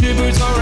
These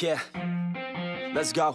Yeah, let's go.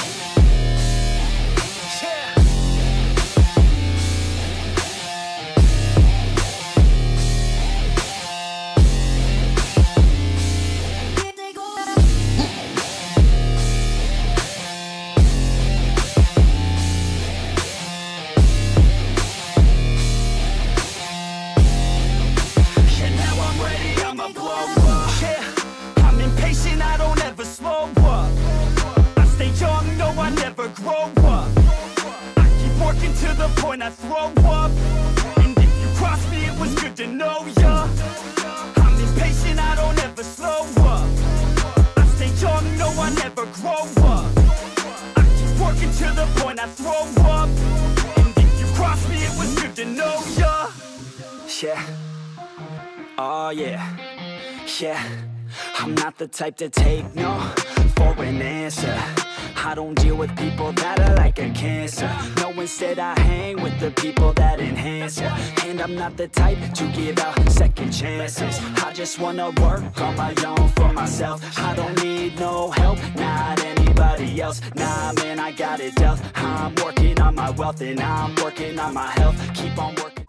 Yeah. Oh yeah, yeah. I'm not the type to take no for an answer. I don't deal with people that are like a cancer. No, instead I hang with the people that enhance ya. And I'm not the type to give out second chances. I just wanna work on my own for myself. I don't need no help, not anybody else. Nah man, I got it dealt. I'm working on my wealth and I'm working on my health. Keep on working